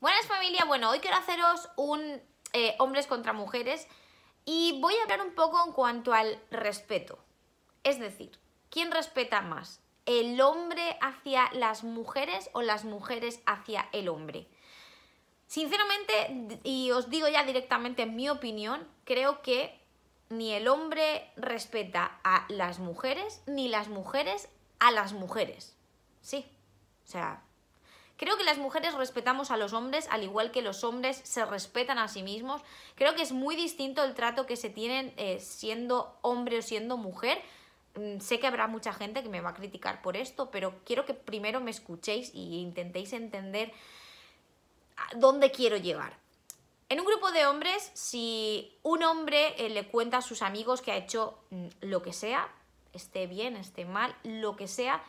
Buenas familia, bueno, hoy quiero haceros un eh, hombres contra mujeres y voy a hablar un poco en cuanto al respeto. Es decir, ¿quién respeta más? ¿El hombre hacia las mujeres o las mujeres hacia el hombre? Sinceramente, y os digo ya directamente en mi opinión, creo que ni el hombre respeta a las mujeres, ni las mujeres a las mujeres. Sí, o sea, creo que las mujeres respetamos a los hombres al igual que los hombres se respetan a sí mismos. Creo que es muy distinto el trato que se tienen eh, siendo hombre o siendo mujer. Mm, sé que habrá mucha gente que me va a criticar por esto, pero quiero que primero me escuchéis e intentéis entender dónde quiero llegar. En un grupo de hombres, si un hombre eh, le cuenta a sus amigos que ha hecho mm, lo que sea, esté bien, esté mal, lo que sea,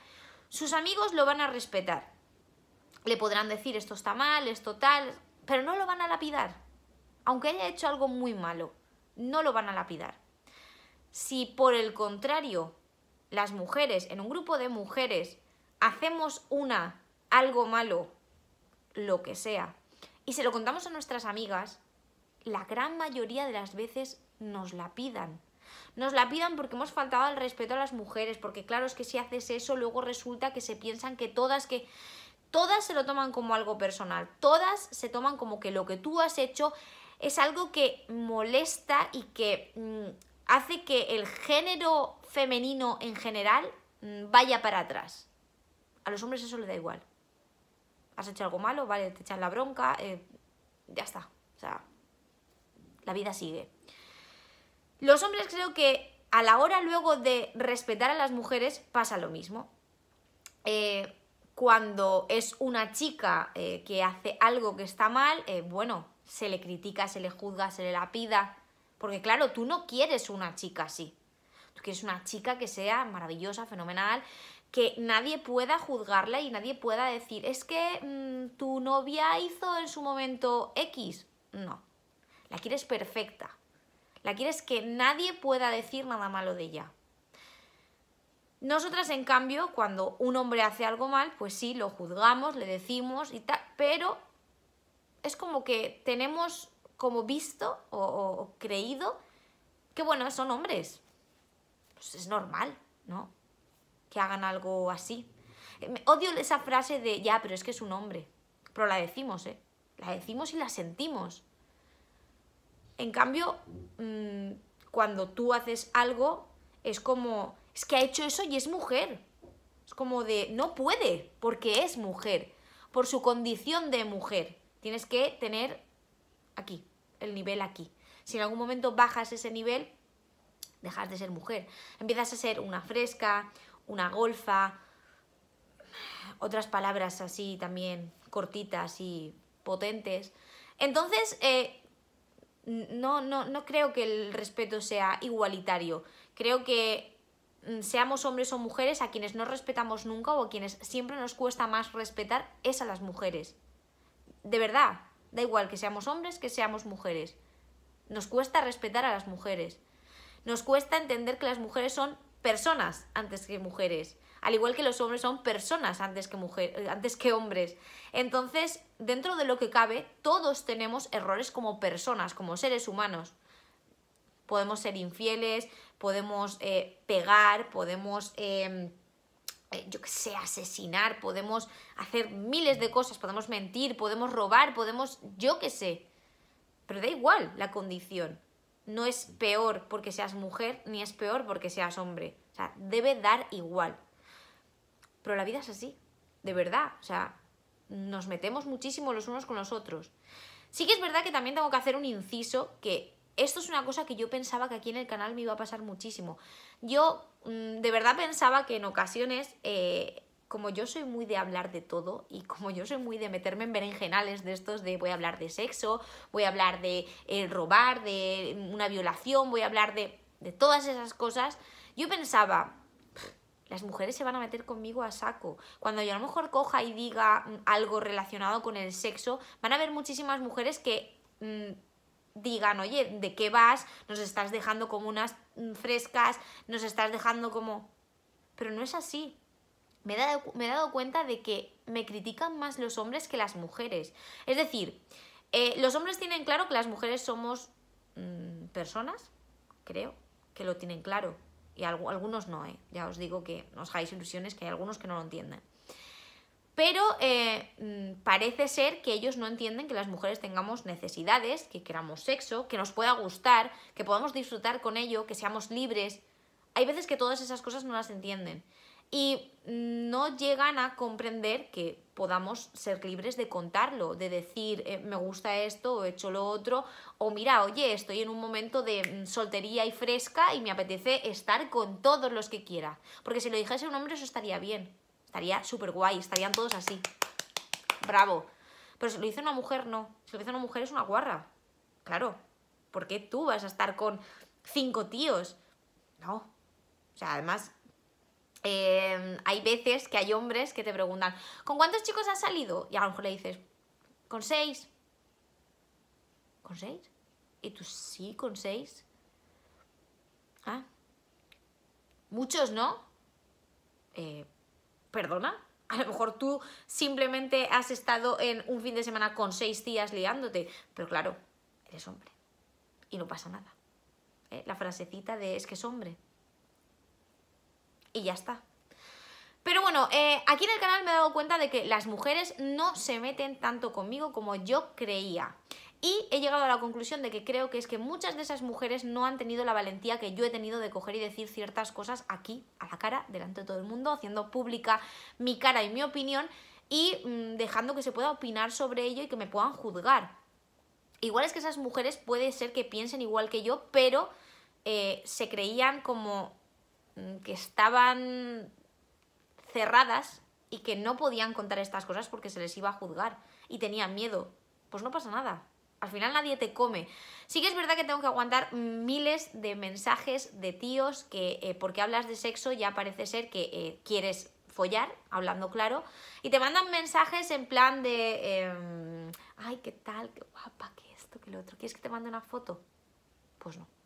sus amigos lo van a respetar. Le podrán decir esto está mal, esto tal, pero no lo van a lapidar. Aunque haya hecho algo muy malo, no lo van a lapidar. Si por el contrario, las mujeres, en un grupo de mujeres, hacemos una, algo malo, lo que sea, y se lo contamos a nuestras amigas, la gran mayoría de las veces nos la pidan. Nos la pidan porque hemos faltado al respeto a las mujeres, porque claro, es que si haces eso, luego resulta que se piensan que todas, que todas se lo toman como algo personal, todas se toman como que lo que tú has hecho es algo que molesta y que mm, hace que el género femenino en general mm, vaya para atrás. A los hombres eso les da igual has hecho algo malo, vale, te echan la bronca, eh, ya está. O sea, la vida sigue. Los hombres creo que a la hora luego de respetar a las mujeres pasa lo mismo. Eh, cuando es una chica eh, que hace algo que está mal, bueno, se le critica, se le juzga, se le lapida. Porque claro, tú no quieres una chica así. Tú quieres una chica que sea maravillosa, fenomenal, que nadie pueda juzgarla y nadie pueda decir, es que mm, tu novia hizo en su momento X. No, la quieres perfecta. La quieres que nadie pueda decir nada malo de ella. Nosotras, en cambio, cuando un hombre hace algo mal, pues sí, lo juzgamos, le decimos y tal, pero es como que tenemos como visto o, creído que, bueno, son hombres. Pues es normal, ¿no? que hagan algo así. Eh, odio esa frase de, ya, pero es que es un hombre. Pero la decimos, ¿eh? La decimos y la sentimos. En cambio, mm, cuando tú haces algo, es como, es que ha hecho eso y es mujer. Es como de, no puede, porque es mujer. Por su condición de mujer. Tienes que tener aquí, el nivel aquí. Si en algún momento bajas ese nivel, dejas de ser mujer. Empiezas a ser una fresca, una golfa, otras palabras así también cortitas y potentes. Entonces, eh, no, no, no creo que el respeto sea igualitario. Creo que seamos hombres o mujeres, a quienes no respetamos nunca o a quienes siempre nos cuesta más respetar es a las mujeres. De verdad, da igual que seamos hombres, que seamos mujeres. Nos cuesta respetar a las mujeres. Nos cuesta entender que las mujeres son personas antes que mujeres. Al igual que los hombres son personas antes que, mujer, antes que hombres. Entonces, dentro de lo que cabe, todos tenemos errores como personas, como seres humanos. Podemos ser infieles, podemos eh, pegar, podemos, em, eh, yo qué sé, asesinar, podemos hacer miles de cosas, podemos mentir, podemos robar, podemos, yo qué sé. Pero da igual la condición no es peor porque seas mujer, ni es peor porque seas hombre. O sea, debe dar igual. Pero la vida es así, de verdad. O sea, nos metemos muchísimo los unos con los otros. Sí que es verdad que también tengo que hacer un inciso que esto es una cosa que yo pensaba que aquí en el canal me iba a pasar muchísimo. Yo mm, de verdad pensaba que en ocasiones eh, como yo soy muy de hablar de todo y como yo soy muy de meterme en berenjenales de estos de voy a hablar de sexo, voy a hablar de eh, robar, de una violación, voy a hablar de, de todas esas cosas, yo pensaba, las mujeres se van a meter conmigo a saco. Cuando yo a lo mejor coja y diga mm, algo relacionado con el sexo, van a haber muchísimas mujeres que mm, digan, oye, ¿de qué vas? Nos estás dejando como unas mm, frescas, nos estás dejando como... Pero no es así me he, dado, me he dado cuenta de que me critican más los hombres que las mujeres. Es decir, eh, los hombres tienen claro que las mujeres somos mm, personas, creo, que lo tienen claro. Y algunos no, ¿eh? Ya os digo que no os hagáis ilusiones, que hay algunos que no lo entienden. Pero eh, mm, parece ser que ellos no entienden que las mujeres tengamos necesidades, que queramos sexo, que nos pueda gustar, que podamos disfrutar con ello, que seamos libres. Hay veces que todas esas cosas no las entienden y no llegan a comprender que podamos ser libres de contarlo, de decir eh, me gusta esto o he hecho lo otro, o mira, oye, estoy en un momento de mm, soltería y fresca y me apetece estar con todos los que quiera. Porque si lo dijese un hombre eso estaría bien, estaría súper guay, estarían todos así. Bravo. Pero si lo dice una mujer, no. Si lo dice una mujer es una guarra. Claro. ¿Por qué tú vas a estar con cinco tíos? No. O sea, además, Em, hay veces que hay hombres que te preguntan, ¿con cuántos chicos has salido? Y a lo mejor le dices, con seis. ¿Con seis? Y tú, sí, con seis. Ah. Muchos, ¿no? Eh, ¿Perdona? A lo mejor tú simplemente has estado en un fin de semana con seis días liándote. Pero claro, eres hombre. Y no pasa nada. Eh, la frasecita de es que es hombre y ya está. Pero bueno, eh, aquí en el canal me he dado cuenta de que las mujeres no se meten tanto conmigo como yo creía. Y he llegado a la conclusión de que creo que es que muchas de esas mujeres no han tenido la valentía que yo he tenido de coger y decir ciertas cosas aquí, a la cara, delante de todo el mundo, haciendo pública mi cara y mi opinión y mm, dejando que se pueda opinar sobre ello y que me puedan juzgar. Igual es que esas mujeres puede ser que piensen igual que yo, pero eh, se creían como Mm, que estaban cerradas y que no podían contar estas cosas porque se les iba a juzgar y tenían miedo. Pues no pasa nada. Al final nadie te come. Sí que es verdad que tengo que aguantar miles de mensajes de tíos que eh, porque hablas de sexo ya parece ser que eh, quieres follar, hablando claro, y te mandan mensajes en plan de, em, ay, qué tal, qué guapa, qué esto, qué lo otro, ¿quieres que te mande una foto? Pues no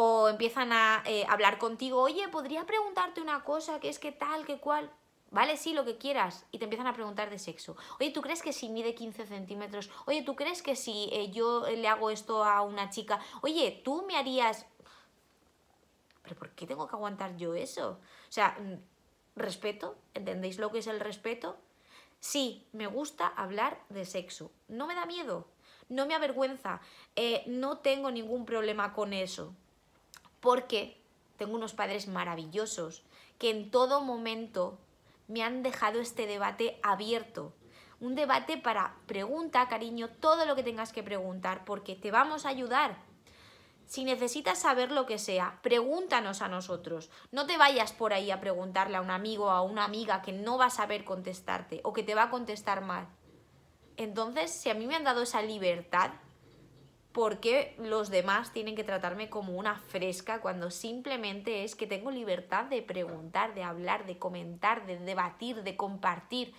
o empiezan a eh, hablar contigo, oye, podría preguntarte una cosa, que es que tal, que cual. Vale, sí, lo que quieras. Y te empiezan a preguntar de sexo. Oye, ¿tú crees que si mide 15 centímetros? Oye, ¿tú crees que si eh, yo le hago esto a una chica? Oye, ¿tú me harías...? ¿Pero por qué tengo que aguantar yo eso? O sea, mm, respeto, ¿entendéis lo que es el respeto? Sí, me gusta hablar de sexo. No me da miedo, no me avergüenza, eh, no tengo ningún problema con eso porque tengo unos padres maravillosos que en todo momento me han dejado este debate abierto. Un debate para pregunta, cariño, todo lo que tengas que preguntar, porque te vamos a ayudar. Si necesitas saber lo que sea, pregúntanos a nosotros. No te vayas por ahí a preguntarle a un amigo o a una amiga que no va a saber contestarte o que te va a contestar mal. Entonces, si a mí me han dado esa libertad, por qué los demás tienen que tratarme como una fresca cuando simplemente es que tengo libertad de preguntar, de hablar, de comentar, de debatir, de compartir.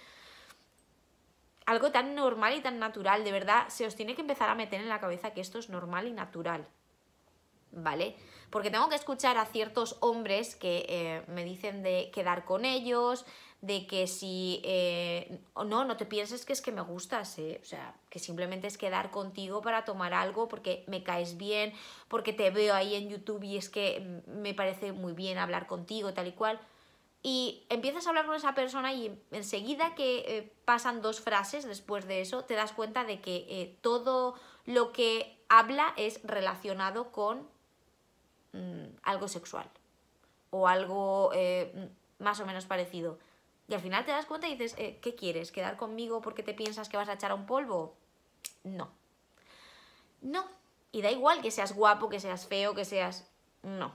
Algo tan normal y tan natural, de verdad, se os tiene que empezar a meter en la cabeza que esto es normal y natural. ¿Vale? Porque tengo que escuchar a ciertos hombres que eh, me dicen de quedar con ellos, de que si eh, no, no te pienses que es que me gustas, eh, o sea, que simplemente es quedar contigo para tomar algo porque me caes bien, porque te veo ahí en YouTube y es que me parece muy bien hablar contigo, tal y cual. Y empiezas a hablar con esa persona y enseguida que eh, pasan dos frases después de eso, te das cuenta de que todo lo que habla es relacionado con mm, algo sexual o algo más o menos parecido. Y al final te das cuenta y dices, eh, ¿qué quieres? ¿Quedar conmigo porque te piensas que vas a echar a un polvo? No. No. Y da igual que seas guapo, que seas feo, que seas... No.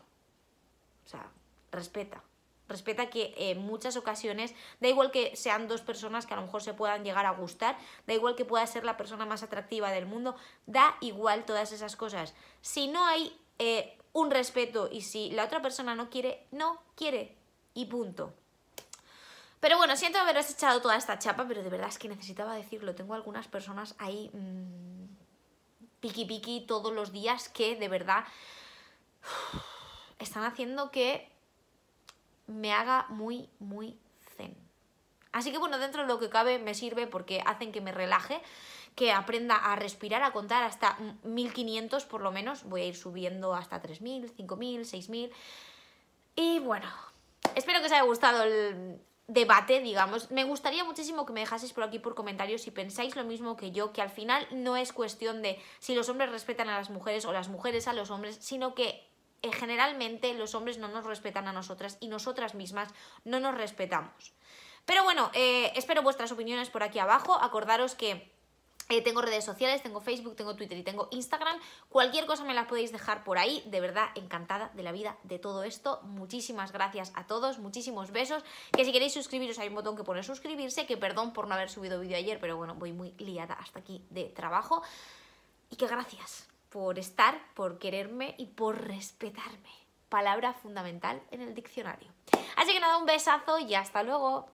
O sea, respeta. Respeta que en muchas ocasiones, da igual que sean dos personas que a lo mejor se puedan llegar a gustar, da igual que pueda ser la persona más atractiva del mundo, da igual todas esas cosas. Si no hay eh, un respeto y si la otra persona no quiere, no quiere. Y punto. Pero bueno, siento haberos echado toda esta chapa, pero de verdad es que necesitaba decirlo. Tengo algunas personas ahí mmm, piqui piqui todos los días que de verdad están haciendo que me haga muy, muy Así que bueno, dentro de lo que cabe me sirve porque hacen que me relaje, que aprenda a respirar, a contar hasta 1500 por lo menos. Voy a ir subiendo hasta 3000, 5000, 6000. Y bueno, espero que os haya gustado el debate, digamos. Me gustaría muchísimo que me dejaseis por aquí por comentarios si pensáis lo mismo que yo, que al final no es cuestión de si los hombres respetan a las mujeres o las mujeres a los hombres, sino que eh, generalmente los hombres no nos respetan a nosotras y nosotras mismas no nos respetamos. Pero bueno, eh, espero vuestras opiniones por aquí abajo. Acordaros que eh, tengo redes sociales, tengo Facebook, tengo Twitter y tengo Instagram. Cualquier cosa me la podéis dejar por ahí. De verdad, encantada de la vida de todo esto. Muchísimas gracias a todos, muchísimos besos. Que si queréis suscribiros hay un botón que pone suscribirse. Que perdón por no haber subido vídeo ayer, pero bueno, voy muy liada hasta aquí de trabajo. Y que gracias por estar, por quererme y por respetarme. Palabra fundamental en el diccionario. Así que nada, un besazo y hasta luego.